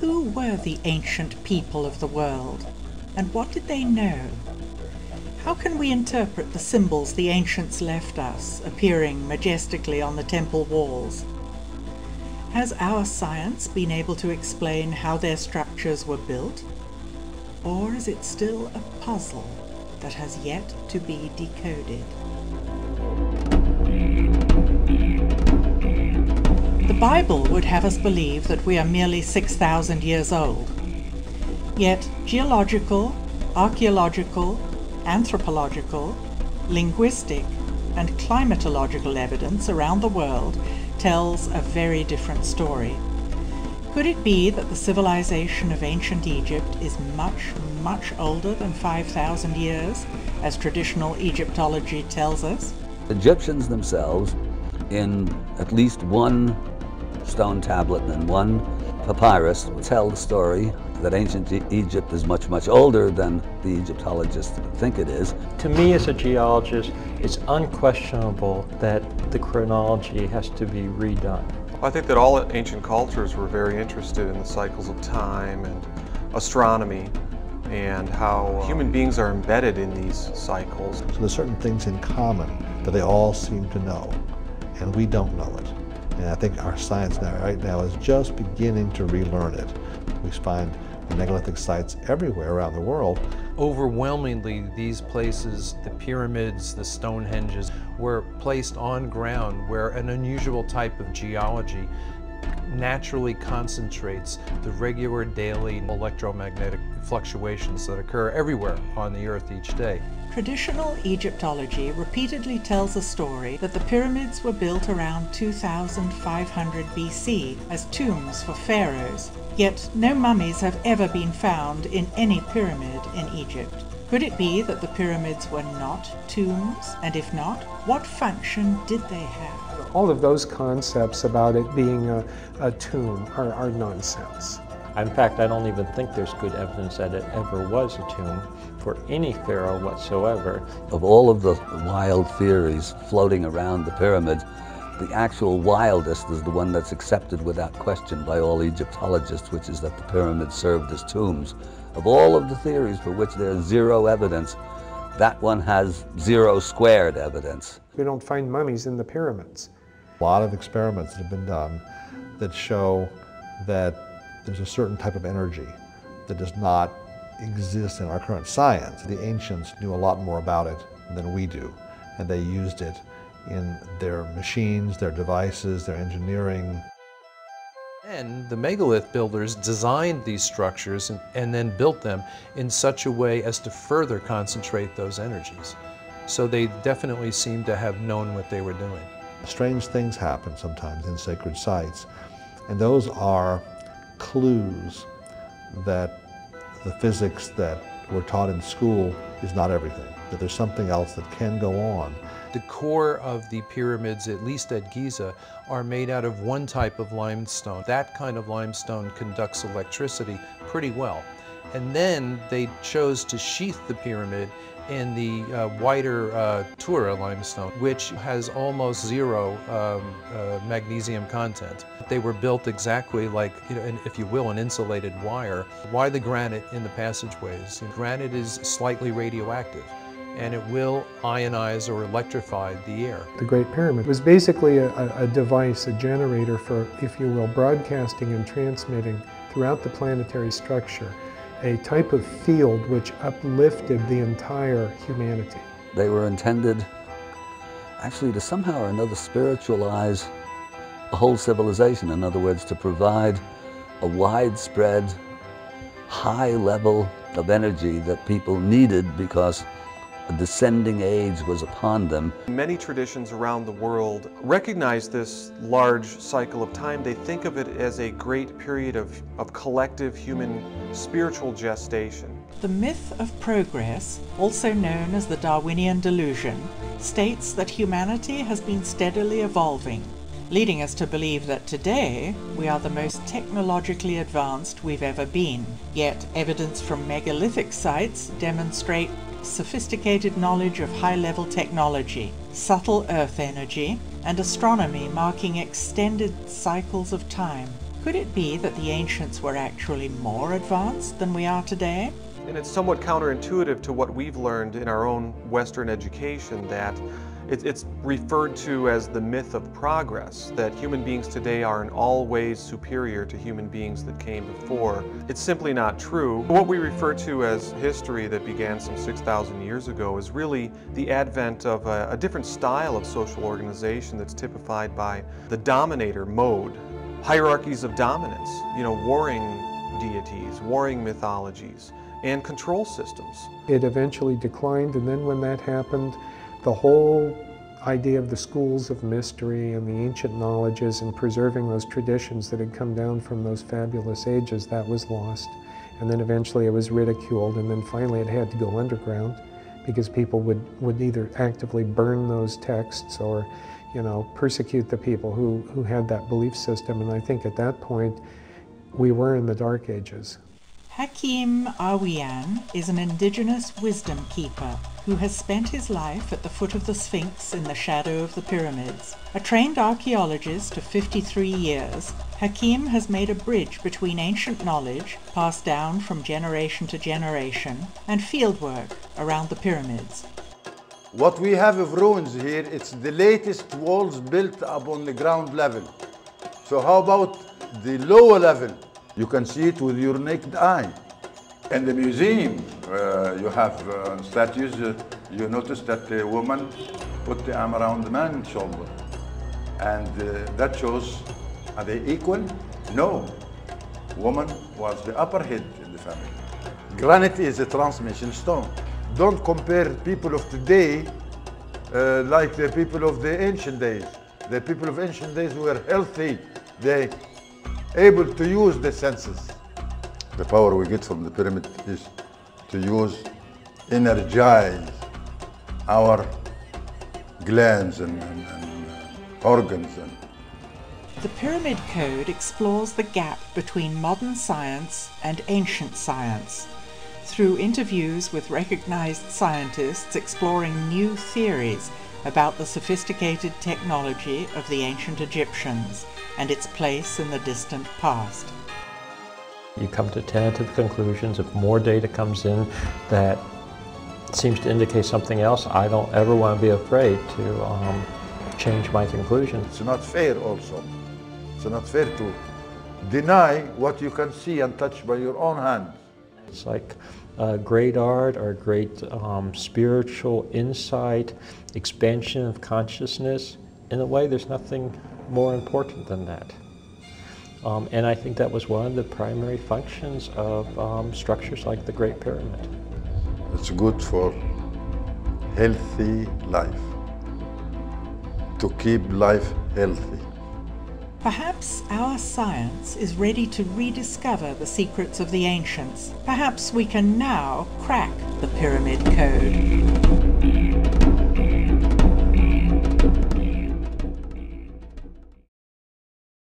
Who were the ancient people of the world, and what did they know? How can we interpret the symbols the ancients left us, appearing majestically on the temple walls? Has our science been able to explain how their structures were built? Or is it still a puzzle that has yet to be decoded? Bible would have us believe that we are merely 6,000 years old. Yet geological, archaeological, anthropological, linguistic, and climatological evidence around the world tells a very different story. Could it be that the civilization of ancient Egypt is much, much older than 5,000 years, as traditional Egyptology tells us? Egyptians themselves, in at least one stone tablet and one papyrus, tell the story that ancient Egypt is much, much older than the Egyptologists think it is. To me as a geologist, it's unquestionable that the chronology has to be redone. I think that all ancient cultures were very interested in the cycles of time and astronomy and how uh, human beings are embedded in these cycles. So there's certain things in common that they all seem to know, and we don't know it. And I think our science now, right now, is just beginning to relearn it. We find megalithic sites everywhere around the world. Overwhelmingly, these places, the pyramids, the Stonehenges, were placed on ground where an unusual type of geology naturally concentrates the regular daily electromagnetic fluctuations that occur everywhere on the earth each day. Traditional Egyptology repeatedly tells a story that the pyramids were built around 2500 BC as tombs for pharaohs, yet no mummies have ever been found in any pyramid in Egypt. Could it be that the pyramids were not tombs? And if not, what function did they have? All of those concepts about it being a, a tomb are, are nonsense. In fact, I don't even think there's good evidence that it ever was a tomb for any pharaoh whatsoever. Of all of the wild theories floating around the pyramids, the actual wildest is the one that's accepted without question by all Egyptologists, which is that the pyramids served as tombs. Of all of the theories for which there's zero evidence, that one has zero squared evidence. We don't find mummies in the pyramids. A lot of experiments that have been done that show that there's a certain type of energy that does not exist in our current science. The ancients knew a lot more about it than we do, and they used it in their machines, their devices, their engineering. And the megalith builders designed these structures and, and, then built them in such a way as to further concentrate those energies. So they definitely seem to have known what they were doing. Strange things happen sometimes in sacred sites, and those are clues that the physics that we're taught in school is not everything, that there's something else that can go on. The core of the pyramids, at least at Giza, are made out of one type of limestone. That kind of limestone conducts electricity pretty well. And then they chose to sheath the pyramid in the uh, whiter uh, Tura limestone, which has almost zero um, uh, magnesium content. They were built exactly like, you know, if you will, an insulated wire. Why the granite in the passageways? Granite is slightly radioactive and it will ionize or electrify the air. The Great Pyramid was basically a, a, device, a generator for, if you will, broadcasting and transmitting throughout the planetary structure a type of field which uplifted the entire humanity. They were intended actually to somehow or another spiritualize a whole civilization. In other words, to provide a widespread, high level of energy that people needed because a descending age was upon them. Many traditions around the world recognize this large cycle of time. They think of it as a great period of, of collective human spiritual gestation. The myth of progress, also known as the Darwinian delusion, states that humanity has been steadily evolving, leading us to believe that today we are the most technologically advanced we've ever been. Yet evidence from megalithic sites demonstrate sophisticated knowledge of high-level technology, subtle earth energy, and astronomy marking extended cycles of time. Could it be that the ancients were actually more advanced than we are today? And it's somewhat counterintuitive to what we've learned in our own Western education that it's referred to as the myth of progress, that human beings today are in all ways superior to human beings that came before. It's simply not true. What we refer to as history that began some 6,000 years ago is really the advent of a, a different style of social organization that's typified by the dominator mode, hierarchies of dominance, you know, warring deities, warring mythologies, and control systems. It eventually declined, and then when that happened, the whole idea of the schools of mystery and the ancient knowledges and preserving those traditions that had come down from those fabulous ages, that was lost. And then eventually it was ridiculed, and then finally it had to go underground because people would, would either actively burn those texts or, you know, persecute the people who, who had that belief system. And I think at that point, we were in the Dark Ages. Hakim Awyan is an indigenous wisdom keeper who has spent his life at the foot of the Sphinx in the shadow of the pyramids. A trained archaeologist of 53 years, Hakim has made a bridge between ancient knowledge, passed down from generation to generation, and fieldwork around the pyramids. What we have of ruins here, it's the latest walls built up on the ground level. So how about the lower level? You can see it with your naked eye. In the museum, uh, you have uh, statues. Uh, you notice that the woman put the arm around the man's shoulder. And uh, that shows, are they equal? No. Woman was the upper head in the family. Granite is a transmission stone. Don't compare people of today uh, like the people of the ancient days. The people of ancient days were healthy. They able to use the senses. The power we get from the pyramid is to use, energize our glands and, and, and uh, organs. And the Pyramid Code explores the gap between modern science and ancient science through interviews with recognized scientists exploring new theories about the sophisticated technology of the ancient Egyptians and its place in the distant past. You come to tentative conclusions. If more data comes in that seems to indicate something else, I don't ever want to be afraid to um, change my conclusion. It's not fair also. It's not fair to deny what you can see and touch by your own hands. It's like uh, great art or great um, spiritual insight, expansion of consciousness. In a way, there's nothing more important than that. Um, and I think that was one of the primary functions of um, structures like the Great Pyramid. It's good for healthy life, to keep life healthy. Perhaps our science is ready to rediscover the secrets of the ancients. Perhaps we can now crack the Pyramid Code.